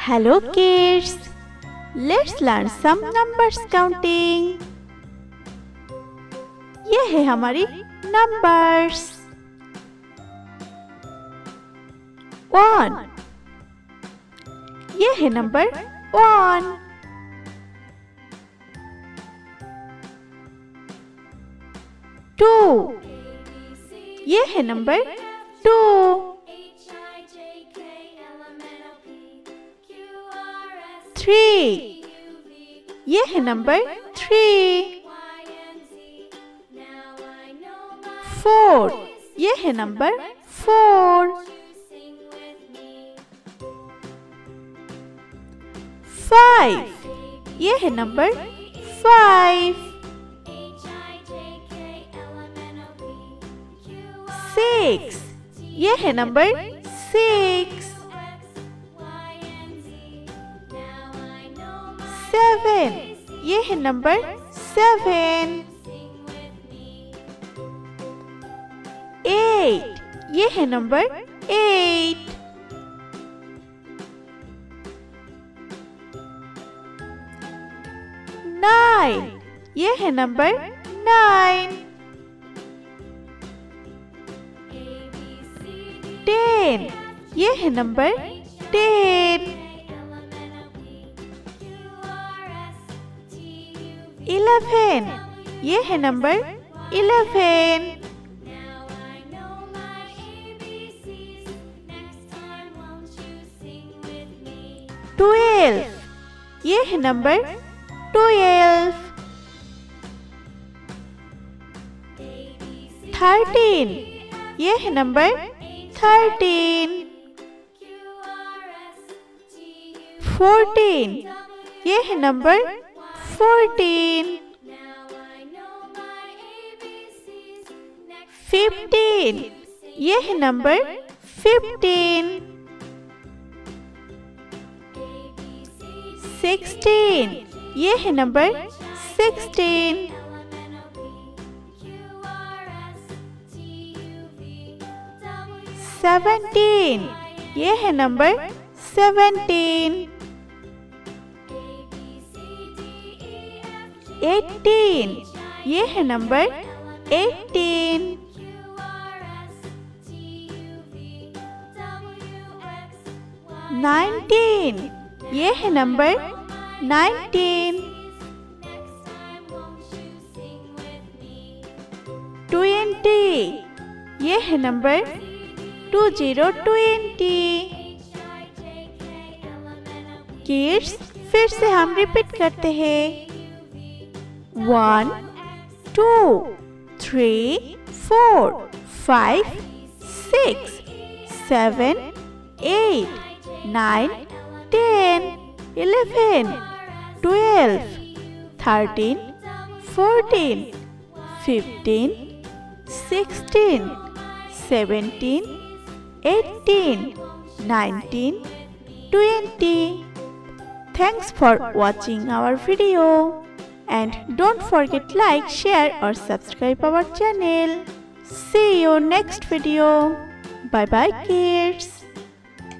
Hello kids, let's learn some numbers counting. ये है हमारी numbers. One. ये है नंबर one. Two. ये है नंबर two. थ्री ये है नंबर थ्री फोर ये है नंबर फोर फाइव ये है नंबर फाइव सिक्स ये है नंबर सिक्स सेवन ये है नंबर सेवन एट ये है नंबर एट नाइन ये है नंबर नाइन टेन ये है नंबर टेन इलेवन ये है नंबर इलेवन ट्वेल्व ये है नंबर ट्वेल्व थर्टीन ये है नंबर थर्टीन फोर्टीन ये है नंबर फोर्टीन फिफ्टीन ये है नंबर फिफ्टीन सिक्सटीन ये है नंबर सिक्सटीन सेवनटीन यह नंबर सेवनटीन एटीन ये है नंबर एटीन नाइनटीन ये है नंबर नाइनटीन ट्वेंटी ये है number two zero twenty kids फिर से हम रिपीट करते हैं. One, two, three, four, five, six, seven, eight, nine, ten, eleven, twelve, thirteen, fourteen, fifteen, sixteen, seventeen, eighteen, nineteen, twenty. Thanks for watching our video and don't forget like, share or subscribe our channel. See you next video. Bye bye kids.